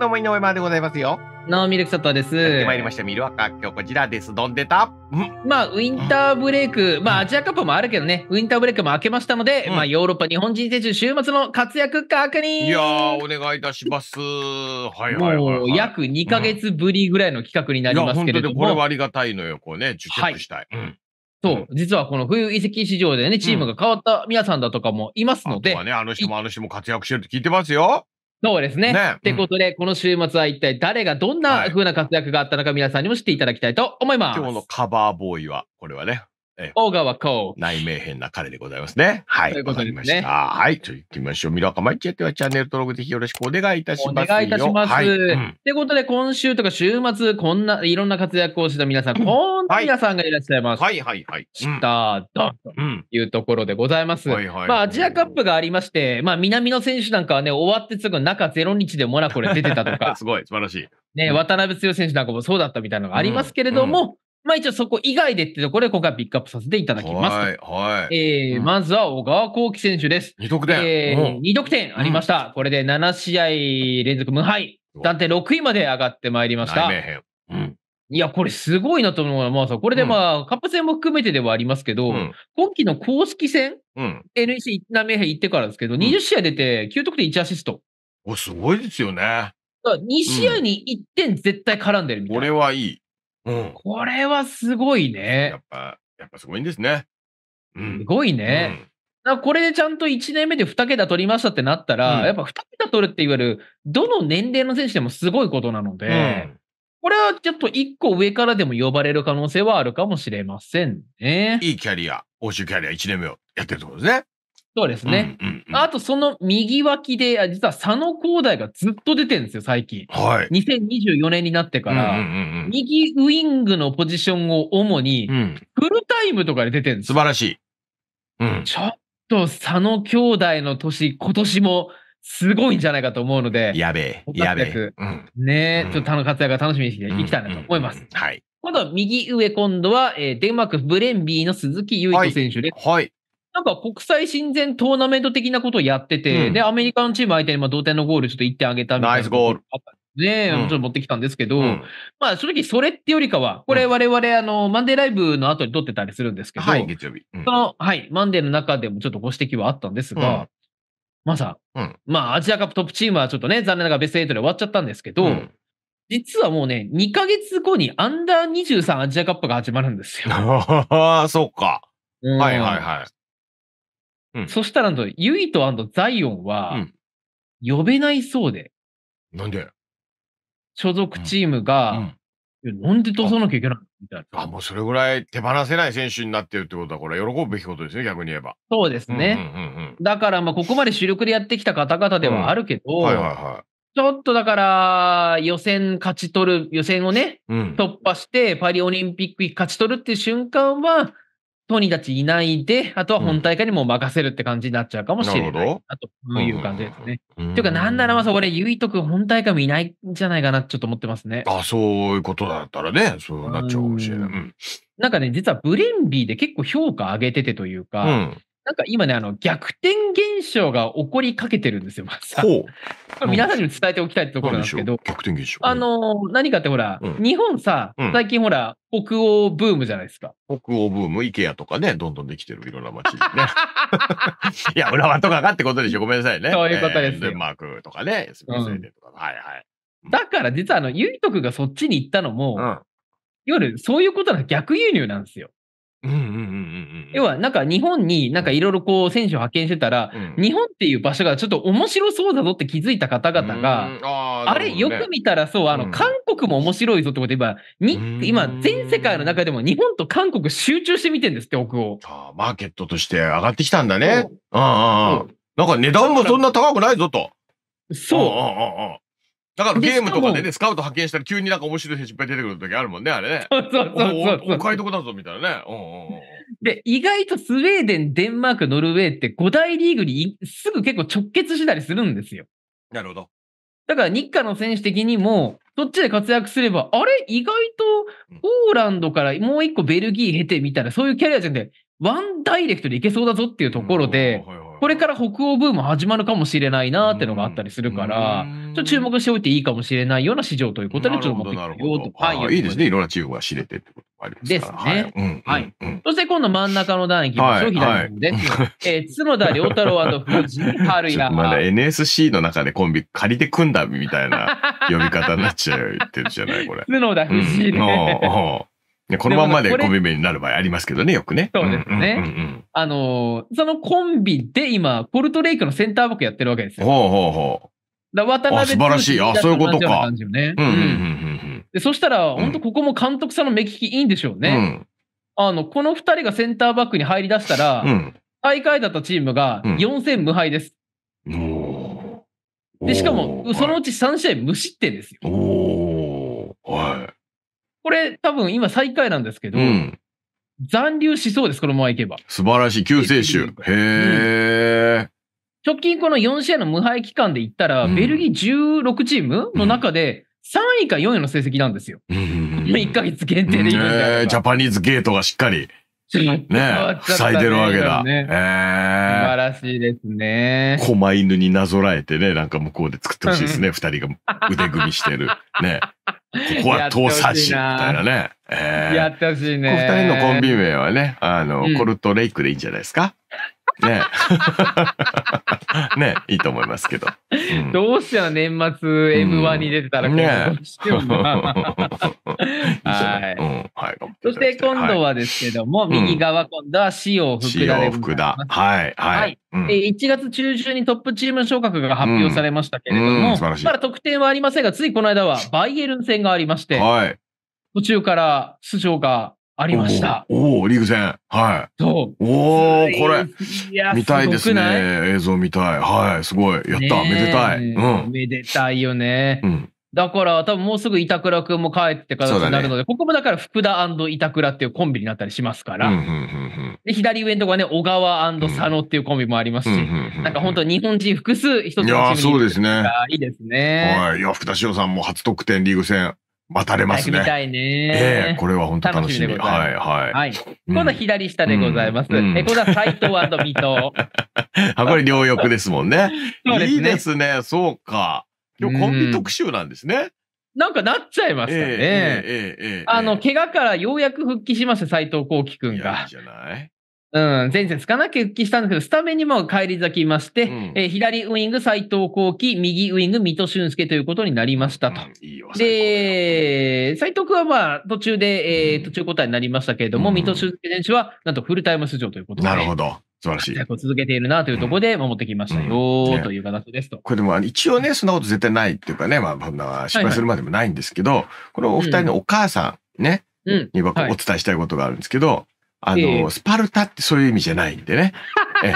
どうも井上までございますよ。ナオミルクサトです。やってまいりました。ミルワカ今日こちらです。どんでた？うん。まあ、ウィンターブレイク、まあ、アジアカップもあるけどね、ウィンターブレイクも明けましたので、うんまあ、ヨーロッパ日本人選手週末の活躍確認いやー、お願いいたします。はいはいはい、はい。もう、約2ヶ月ぶりぐらいの企画になりますけれどいや本当にこれも、はありがたいのよ。こうね、受託したい。うん。そう、実はこの冬移籍市場でね、チームが変わった皆さんだとかもいますのであとは、ね、あの人もあの人も活躍してるって聞いてますよ。そうですね。ねってことで、この週末は一体誰がどんな風な活躍があったのか皆さんにも知っていただきたいと思います。今日のカバーボーイは、これはね、大川こう。内名変な彼でございますね。はい。ということですねはい。じゃあ行きましょう。ミルワカ毎日やってはチャンネル登録ぜひよろしくお願いいたしおますよ。願いいたします。はい。うんってことで、今週とか週末、こんな、いろんな活躍をした皆さん、こんな皆さんがいらっしゃいましはいはいはい。た。ドンとうん。うん。いうところでございます。はいはい。まあ、アジアカップがありまして、まあ、南の選手なんかはね、終わってすぐ中0日でモナコで出てたとか、すごい、素晴らしい。ね、うん渡辺剛選手なんかもそうだったみたいなのがありますけれども、まあ一応そこ以外でってところで今回ピックアップさせていただきますはい、はい。と。えーうんまずは小川幸輝選手です。二得点。えー、うん2得点ありました。これで7試合連続無敗。暫定6位まで上がってまいりました。いや、これすごいなと思うのは、まあさ、これでまあ、カップ戦も含めてではありますけど、うん。今季の公式戦、うん。NEC 南米編行ってからですけど、20試合出て9得点1アシスト。お、すごいですよね。だから2試合に1点絶対絡んでるみたいこな。れはいい。うん。これはすごいやね。っぱ、やっぱすごいんですね。うすん。ごいね。だからこれでちゃんと1年目で2桁取りましたってなったら、うんやっぱ2桁取るっていわゆる、どの年齢の選手でもすごいことなので、うん。これはちょっと1個上からでも呼ばれる可能性はあるかもしれませんね。いいキャリア、欧州キャリア1年目をやってるってことですね。そうですね。あとその右脇で、あ実は佐野光大がずっと出てるんですよ、最近。はい。2024年になってから、右ウイングのポジションを主に。フルタイムとかで出てるんですよ。素晴らしい。うん。ちょっと佐野兄弟の年、今年もすごいんじゃないかと思うので、やべえ。やべえ躍。うん。ねえ、うんちょっと他の活躍が楽しみにしていきたいなと思います。うん。はい。今度は右上、今度は、えーデンマークブレンビーの鈴木唯人選手で、はい。なんか国際親善トーナメント的なことをやってて、うんで、アメリカのチーム相手にまあ同点のゴールちょっと1点あげたみたいな。ナイスゴール。ね、うんちょっと持ってきたんですけど、うんまあ正直それってよりかは、これ我々あの、マンデーライブの後に撮ってたりするんですけど、はい、月曜日。うんその、はい、マンデーの中でもちょっとご指摘はあったんですが、うんまあさ、うんまあアジアカップトップチームはちょっとね、残念ながらベスト8で終わっちゃったんですけど、うん実はもうね、2ヶ月後にアンダー23アジアカップが始まるんですよ。ああ、そうか。うんはいはいはい。そしたらユイとザイオンはうん、呼べないそうで、なんで？所属チームうが、ん。いやなんで出さなきゃいけないの？みたいな。あ、もうそれぐらい手放せない選手になってるってことは、これは喜ぶべきことですね、逆に言えば。そうですね。うんうんうんだから、まあ、ここまで主力でやってきた方々ではあるけど、うん。はいはいはちょっとだから、予選勝ち取る、予選をね、い。うん。突破して、パリオリンピック勝ち取るっていう瞬間は、トニーたちいないで、あとは本大会にもう任せるって感じになっちゃうかもしれないなるほなという感じですね。うん。ていうか、なんならまあ、俺、ゆいとくん本大会もいないんじゃないかなちょっと思ってますね。あ、そういうことだったらね、そうなっちゃうかもしれない。うん。なんかね、実はブレンビーで結構評価上げててというか、うん。なんか今ね、あの、逆転現象が起こりかけてるんですよ、まず。ほ皆さんにも伝えておきたいところなんですけど、逆転現象。あ、のー何かってほら、うん日本さ、うん最近ほら、北欧ブームじゃないですか。北欧ブーム、イケアとかね、どんどんできてるいろんな街にね。いや、浦和とかがってことでしょ。ごめんなさいね。そういうことですよえーデンマークとかね、スーデンとか。はいはい。だから実はあの、ゆいとくがそっちに行ったのも、うん。いわゆるそういうことの逆輸入なんですよ。うんうんうんうんうん。要は、なんか日本になんかいろいろこう選手を派遣してたら、うん、日本っていう場所がちょっと面白そうだぞって気づいた方々が、うん、あーあれ、よく見たらそう、あの、うん韓国も面白いぞってことで、今、うんに、今、全世界の中でも日本と韓国集中して見てんですって、北欧。あーマーケットとして上がってきたんだね。うんうんうん。なんか値段もそんな高くないぞと。そう。だからでゲームとかでね、スカウト派遣したら急になんか面白い選手いっぱい出てくる時あるもんね、あれね。そうそうおそうそうおお買い得だぞみたいなね。うんうんうんで、意外とスウェーデン、デンマーク、ノルウェーって5大リーグにいすぐ結構直結したりするんですよ。なるほど。だから日韓の選手的にも、そっちで活躍すれば、あれ意外とポーランドからもう一個ベルギー経てみたいな、そういうキャリアじゃなくて、ワンダイレクトでいけそうだぞっていうところで、うんこれから北欧ブーム始まるかもしれないなってのがあったりするから、ちょっと注目しておいていいかもしれないような市場ということで、ちょっと持ってきたよい、いいですね。いろんなチームが知れてってこともありますから。ですねはい。そして今度真ん中の段いきましょう。はい左の方です。えー角田良太郎藤井春也。まだ NSC の中でコンビ借りて組んだみたいな呼び方になっちゃってるじゃない、これ。角田藤井。このまんまでコンビ名になる場合ありますけどね、よくね。そうですねあのーそのコンビで今、ポルトレイクのセンターバックやってるわけですよ。ほうほうほだから渡辺あ素晴らしいあそういうことか感じよねう。うんうんううんんでそしたら、ん本当ここも監督さんの目利きいいんでしょううん。ね。あの、この二人がセンターバックに入り出したら、うん。大会だったチームがうん4戦無敗です。うん。で、しかもそのうち3試合無失点ですよ。おーれ、多分今最下位なんですけい。ど、うん。残留しそうです、このままいけば。素晴らしい。救世主。へえ。直近この4試合の無敗期間で言ったら、うんベルギー16チームの中で3位か4位の成績なんですよ。うんうんうん1ヶ月限定でえージャパニーズゲートがしっかりね塞いでるわけだ。ね素晴えらしいですねー。。狛犬になぞらえてね、なんか向こうで作ってほしいですね。二人が腕組みしてる。ね。ここは遠さし、みたいなね。えーやってほしいこね。う二人のコンビ名はね、あの、うんコルトレイクでいいんじゃないですか。ね。ね、いいと思いますけど。うん。どうしても年末 M1 に出てたら、うしても なはい。うん。はい。そして今度はですけども、ん。右側、今度は塩福田で塩福ございはい、ははい。い。うん。えー1月中旬にトップチーム昇格が発表されましたけれどうん。うん。まだ得点はありませんが、ついこの間はバイエルン戦がありまして、はい。途中から出場がありました。おーおー、リーグ戦。はそう。い。おー、これ、いや見たいですね。映像見たい。はい、すごい。やった、めでたい。うん。めでたいよね。うん。だから、多分もうすぐ板倉くんも帰って形になるので、ここもだから福田板倉っていうコンビになったりしますから、うん、うん、うん、で左上のとこはね、小川佐野っていうコンビもありますうん。し、うんなんか本当日本人複数一つのチームにいやーそうですねあいいですね。はい。いや、福田翔さんも初得点リーグ戦、待たれますね。早く見たいえねえ。これは本当楽しみ。楽しみでございますはい、はい。はい。うん今度は左下でございます。うんえ、これは斎藤水戸。あ、これ両翼ですもん ね。いいですね。そうか。今日コンビ特集なんですね。なんかなっちゃいましたね。ええええええあの、怪我からようやく復帰しました、斎藤幸輝くんいやいいが。じゃないうん、前節かな、復帰したんですけど、スタメンにも返り咲きまして、うん。えー左ウイング斎藤幸輝、右ウイング水戸俊介ということになりましたと。うん。いいよ。で、斎藤君はまあ途中で、えーうん。途中交代になりましたけれども、うん。水戸俊介選手はなんとフルタイム出場ということで、なるほど。素晴らしい。続けているなというところで守ってきましたよという形ですと。これでも一応ね、そんなこと絶対ないっていうかね、まあ、そんな失敗するまでもないんですけど、このお二人のお母さんね、うん。に僕おはい。伝えしたいことがあるんですけど、あええの、スパルタってそういう意味じゃないんでね。ええ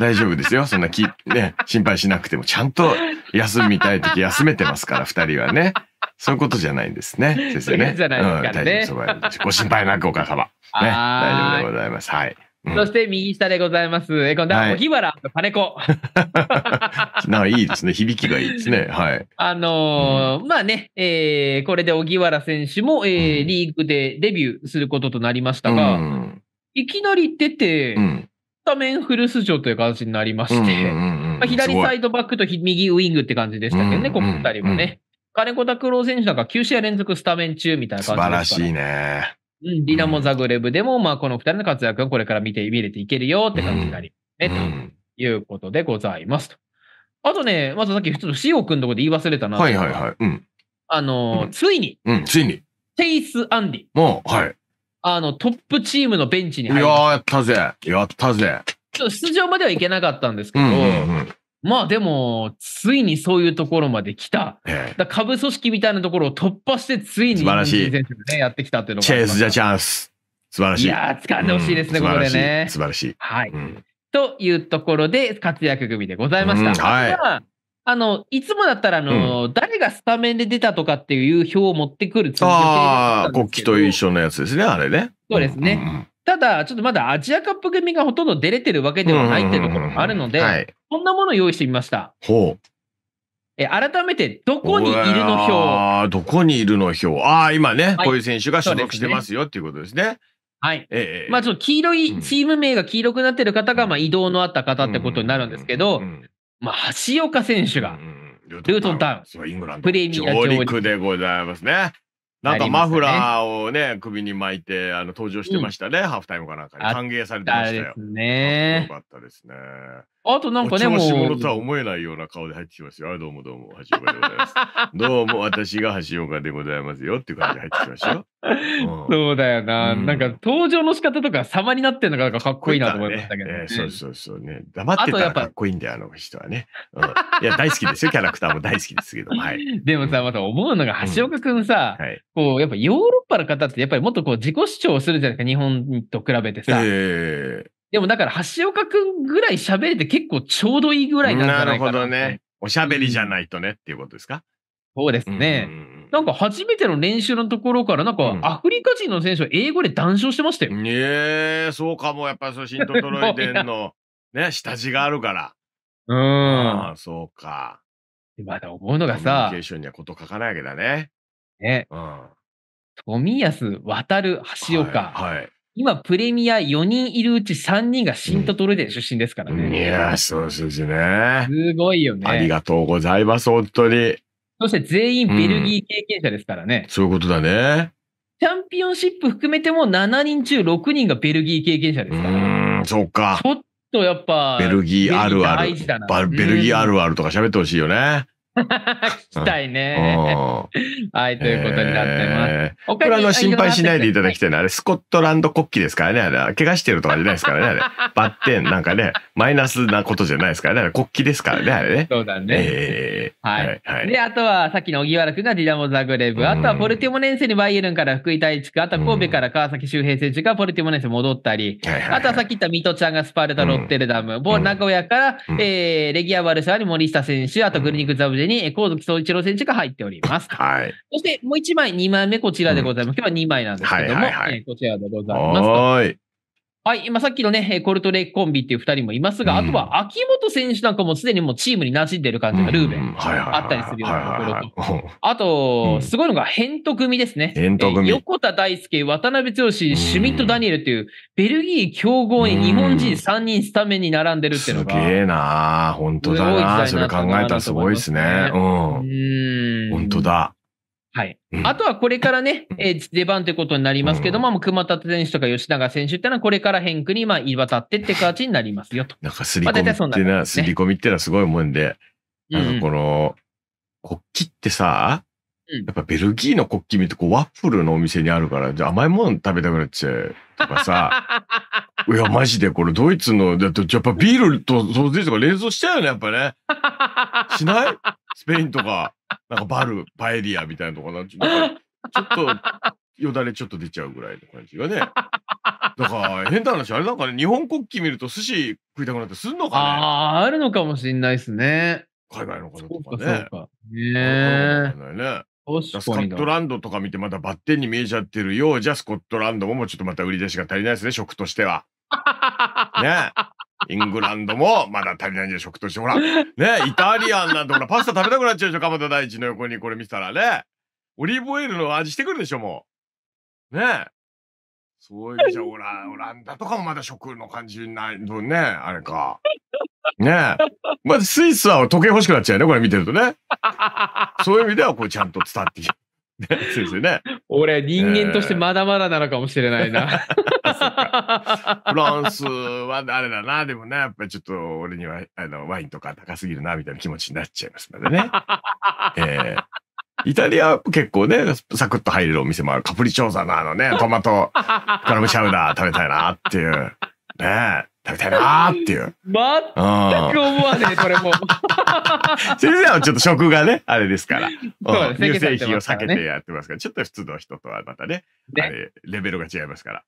大丈夫ですよ。そんなき、ね、心配しなくても、ちゃんと休みたい時休めてますから、二人はね。そういうことじゃないんですね。先生ね。じゃないですからねうん、大丈夫ご心配なくお母様。ね。大丈夫でございます。はい。うんそして右下でございます。え今度ははい荻原金子。なんかいいですね。響きがいいですね。はい。あのーまあね、えーこれで荻原選手も、えーうんリーグでデビューすることとなりましたうが、ん。いきなり出て、うん。スタメンフル出場という形になりまして、まあ、左サイイドバックとひ右ウイングって感じでしたけどね、うんここ二人はね。金子拓郎選手なんか9試合連続スタメン中みたいな感じですから。しいね。うん、ディナモ・ザグレブでも、まあ、この二人の活躍がこれから見て、見れていけるよって感じになりますね、うんということでございますと。あとね、まずさっきちょっと塩君のところで言い忘れたなはいはいはい。うん。あのーうんついに、うん。ついに。テイス・アンディ、もう、はい。あの、トップチームのベンチにいや入りましー、やったぜ。やったぜ。ちょっと出場まではいけなかったんですけど、うんうんうん。まあでも、ついにそういうところまで来た。ええだ下部組織みたいなところを突破して、ついに素晴らしいね、やってきたっていうのがチェイス・ザ・チャンス。素晴らしい。いやー、掴んでほしいですね、うんここでね素。晴らしい。素はい。うんというところで、活躍組でございました。うんはいあの、いつもだったら、あの、誰がスタメンで出たとかっていう表を持ってくるつもりでああ、国旗と一緒のやつですね、あれね。そうですねんんうんただ、ちょっとまだアジアカップ組がほとんど出れてるわけではないっていうところもあるので、はい。こんなものを用意してみました。ほう。え改めて、どこにいるの表。ああ、どこにいるの表。ああ、今ね、はいこういう選手が所属してますよっていうことですね。はい。ええまあちょっと黄色うんい、チーム名が黄色くなってる方が、まあ移動のあった方ってことになるんですけどう、んまあ橋岡選手がうん、うんルートンタウンそうイングランドプレミア上上陸陸でございますね。なんかマフラーをね、首に巻いて、あの、登場してましたね、ハーフタイムかなんかに。あ歓迎されてましたよ。ねよ。かったですね。あとなんかね、おも調子者とはう、思えないような顔で入ってきますよ。あどうもどうも、橋岡でございます。どうも、私が橋岡でございますよっていう感じで入ってきましたよ。うんそうだよな。うんなんか登場の仕方とか様になってるのがなんかかっこいいなと思いましたけどねええ。そうそうそうね。黙ってたらかっこいいんだよ、あの人はね。うん いや、大好きですよ、キャラクターも大好きですけども。はい。でもさ、また思うのが、橋岡くんさ、はい。こう、やっぱヨーロッパの方ってやっぱりもっとこう自己主張をするじゃないですか、日本と比べてさ。ええでもだから橋岡くんぐらい喋れて結構ちょうどいいぐらいなんじゃないかな。るほどね。。おしゃべりじゃないとねっていうことですか？そうですね。うんなんか初めての練習のところから、なんうんかアフリカ人の選手は英語で談笑してましたよ。ねえ、そうかも。やっぱりそう、シントトロイデンのね、下地があるから。うん。そうか。でまた思うのがコミュニさケー、ションにはこと書かないわけだね。ね、うん。富安、渡る、橋岡、はい。はい今プレミア4人いるうち3人がシントトロイデン出身ですからいね。や、そうですね。すごいよね。ありがとうございます、本当に。そして全員ベルギー経験者ですからね。そういうことだね。チャンピオンシップ含めても7人中6人がベルギー経験者うですから。ーん、そうかち。ょっとやっぱ、ベルギーあるあるベルギーある。るあるとか喋ってほしいよね。聞きたいね。うん。はい、ということになってます。えー。他にこれあの心配しないでいただきいたいのは、あれ、スコットランド国旗ですからね、あれは。怪我してるとかじゃないですからね、あれ。バッテンなんかね、マイナスなことじゃないですからね、あれ国旗ですからね、あれね。そうだね。えー。はい。はい。で、あとは、さっきの荻原くんがディナモ・ザグレブ、あとはポルティモネンセにバイエルンから福井太一く、あとは神戸から川崎周平選手がポルティモネンセに戻ったり、あとはさっき言った水戸ちゃんがスパルタ・ロッテルダム、ボうん。名古屋から、うん。えーレギア・ワルシャワに森下選手、あとグルニク・ザブジェにえー神月総一郎選手が入っております。はい。そしてもう1枚、2枚目こちらでございます。今日は2枚なんですけども、はいはいはいえーこちらでございますと。はーい。はい、今さっきのね、えーコルトレイコンビっていう2人もいますが、うんあとは秋元選手なんかもすでにもうチームに馴染んでる感じが、ルーベン。あったりするようなところとあと、うんすごいのが、ヘント組ですね。ヘント組えー横田大輔、渡辺剛、シュミット・ダニエルっていう、ベルギー強豪に日本人3人スタメンに並んでるっていうのが。すげえな本当だなそれ考えたらすごいですね。う。ん本当。だ。はい。うんあとはこれからね、えー出番ということになりますけども、もう熊田選手とか吉永選手ってのはこれからヘンクにまあ言い渡ってって形になりますよと。なんかすり込みってな、すり込みってのはすごいもんで、なんかこの、国旗ってさ、うんやっぱベルギーの国旗見てこうワッフルのお店にあるから、じゃあ甘いもん食べたくなっちゃうとかさ、いやマジでこれドイツの、だってやっぱビールとソーセージとか連想しちゃうよね、やっぱね。しないスペインとか、なんかバル、パエリアみたいなとこなんちょっと、よだれちょっと出ちゃうぐらいの感じがね。だから、変な話、あれなんかね、日本国旗見ると寿司食いたくなってすんのかねああ、あるのかもしれないですね。海外の方とかね。ね。え。スコットランドとか見てまたバッテンに見えちゃってるようじゃスコットランドももうちょっとまた売り出しが足りないですね、食としては。ねイングランドもまだ足りないんじゃ食として。ほら、ねイタリアンなんてほら、パスタ食べたくなっちゃうでしょ、鎌田大地の横にこれ見てたらね。オリーブオイルの味してくるでしょ、もう。ねそういうじゃオラオランダとかもまだ食の感じないのね、あれか。ねえ。まずスイスは時計欲しくなっちゃうよね、これ見てるとね。そういう意味ではこうちゃんと伝わってきる。ね、先生ね。俺、人間としてまだまだなのかもしれないな。フランスはあれだな、でもね、やっぱりちょっと俺にはあのワインとか高すぎるな、みたいな気持ちになっちゃいますのでね。えーイタリアは結構ね、サクッと入れるお店もある。カプリチョーザのあのね、トマト、クラムチャウダー食べたいなっていう。ねえ食べたいなっていう。全くうん。思わねえ、これもう。先生はちょっと食がね、あれですから。そうですね乳製品を避けてやってますから、ちょっと普通の人とはまたね、ねあれ、レベルが違いますから。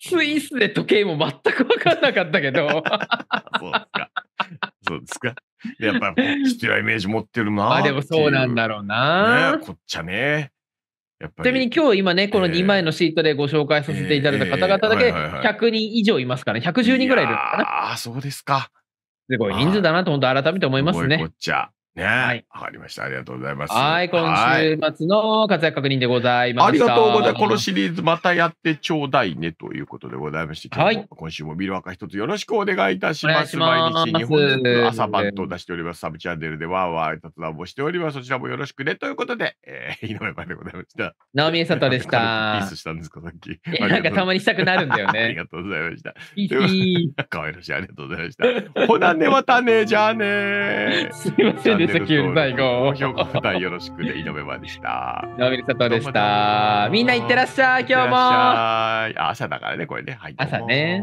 スイスで時計も全く分かんなかったけど。そうですか。そうですか。でやっぱ、こっちっていうイメージ持ってるなあ、でもそうなんだろろううな。ねこっちはね。ちなみに今日今ね、このえー2枚のシートでご紹介させていただいた方々だけえーはいはいはい100人以上いますからね。110人ぐらいいる。ああ、そうですか。すごい人数だなと本当改めて思いますねこ。っちゃ。ねはいわかりました。ありがとうございます。はい、今はい週末の活躍確認でございました。ありがとうございます。このシリーズまたやってちょうだいねということでございまして、はい今週もビルワカ一つよろしくお願いいたします。ます毎日日本朝晩と出しております。サブチャンネルでわーわー雑談をしております。そちらもよろしくねということで、えー、井上までございました。直美佐藤でし軽くピーたス。したんですか、さっき。なんかたまにしたくなるんだよ ありね。がとうございました。ピーピ可愛らしい。ありがとうございました。ほなね、またね、じゃあねー。すいませんでした、急に最後高。評価負担よろしくね、井上までした。直美佐藤でした。みんないってらっしゃい、今日も。い朝だからね、これね。はい。朝ね。